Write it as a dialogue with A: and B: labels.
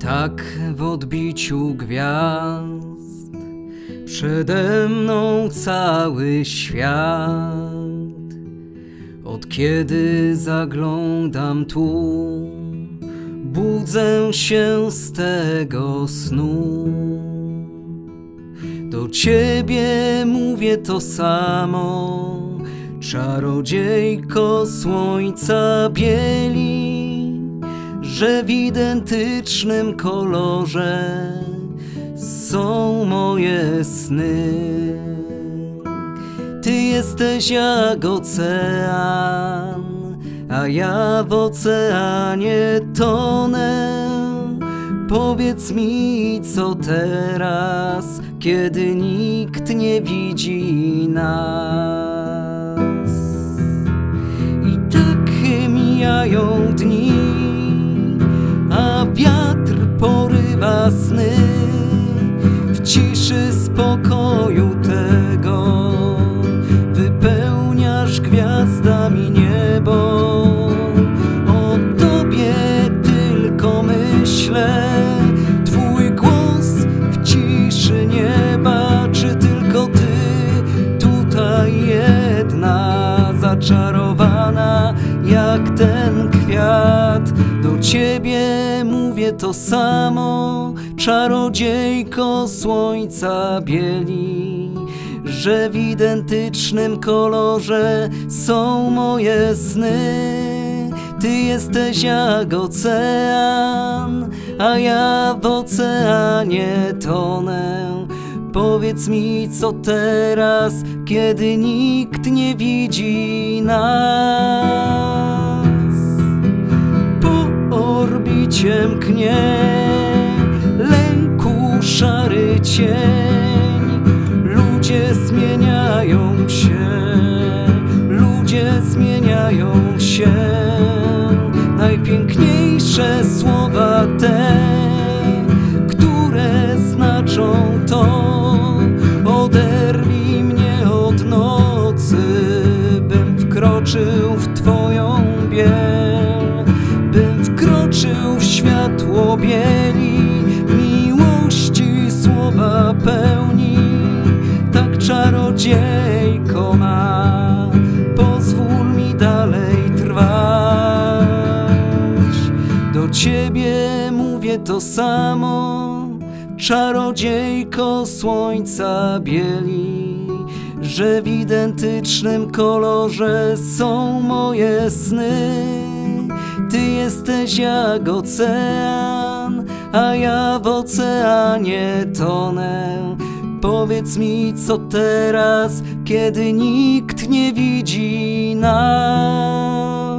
A: Tak w odbiciu gwiazd przede mną cały świat. Od kiedy zaglądam tu, budzę się z tego snu. Do ciebie mówię to samo, czarodziejko słońca bieli, że w identycznym kolorze są moje sny. Ty jesteś jak ocean, a ja w oceanie tonę. Powiedz mi, co teraz, kiedy nikt nie widzi nas. I tak mijają w ciszy spokoju tego. Wypełniasz gwiazdami niebo. O tobie tylko myślę. Twój głos w ciszy nieba. Czy tylko ty tutaj jedna zaczarowana jak ten kwiat? Ciebie mówię to samo, czarodziejko słońca bieli że w identycznym kolorze są moje sny. Ty jesteś jak ocean, a ja w oceanie tonę. Powiedz mi, co teraz, kiedy nikt nie widzi nas. Orbicie mknie lęku szary cień. Ludzie zmieniają się, ludzie zmieniają się. Najpiękniejsze słowa te, które znaczą to. Oderwij mnie od nocy, bym wkroczył w Twoją biel, słowa pełni tak czarodziejko ma, pozwól mi dalej trwać. Do ciebie mówię to samo, czarodziejko słońca bieli, że w identycznym kolorze są moje sny. Ty jesteś jak ocean, a ja w oceanie tonę. Powiedz mi, co teraz, kiedy nikt nie widzi nas.